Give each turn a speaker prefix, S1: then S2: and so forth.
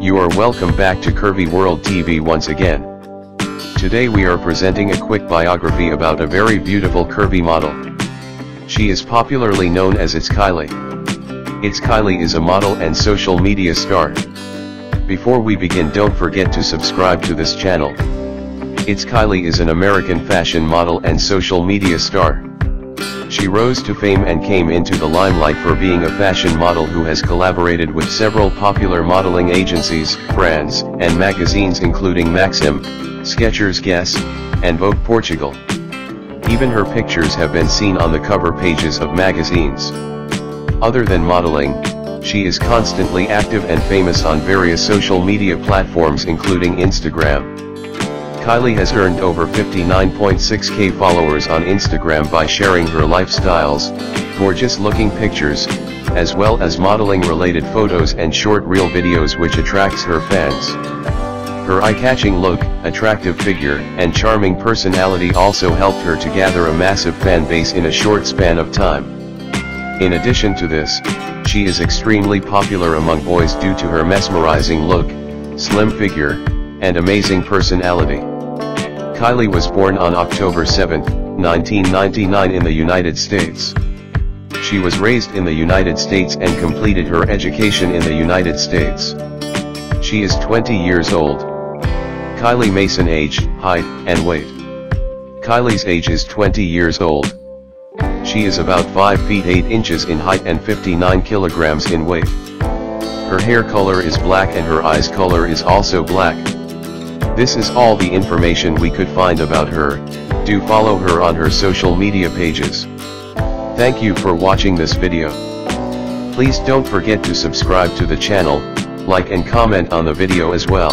S1: You are welcome back to Curvy World TV once again. Today we are presenting a quick biography about a very beautiful curvy model. She is popularly known as It's Kiley. It's Kiley is a model and social media star. Before we begin don't forget to subscribe to this channel. It's Kiley is an American fashion model and social media star. She rose to fame and came into the limelight for being a fashion model who has collaborated with several popular modeling agencies, brands, and magazines including Maxim, Skechers Guess, and Vogue Portugal. Even her pictures have been seen on the cover pages of magazines. Other than modeling, she is constantly active and famous on various social media platforms including Instagram. Kiley has earned over 59.6k followers on Instagram by sharing her lifestyles, gorgeous looking pictures, as well as modeling related photos and short reel videos which attracts her fans. Her eye-catching look, attractive figure, and charming personality also helped her to gather a massive fan base in a short span of time. In addition to this, she is extremely popular among boys due to her mesmerizing look, slim figure, and amazing personality. Kiley was born on October 7, 1999 in the United States. She was raised in the United States and completed her education in the United States. She is 20 years old. Kylie Mason age, height, and weight. Kiley's age is 20 years old. She is about 5 feet 8 inches in height and 59 kilograms in weight. Her hair color is black and her eyes color is also black. This is all the information we could find about her, do follow her on her social media pages. Thank you for watching this video. Please don't forget to subscribe to the channel, like and comment on the video as well.